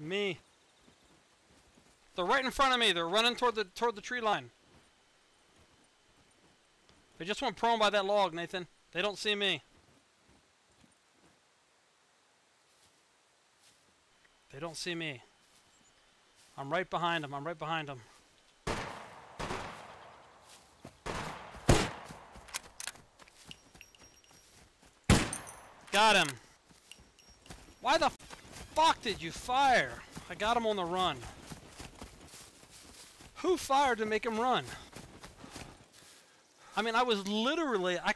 Me. They're right in front of me. They're running toward the toward the tree line. They just went prone by that log, Nathan. They don't see me. They don't see me. I'm right behind them. I'm right behind them. Got him. Why the fuck did you fire? I got him on the run. Who fired to make him run? I mean, I was literally, I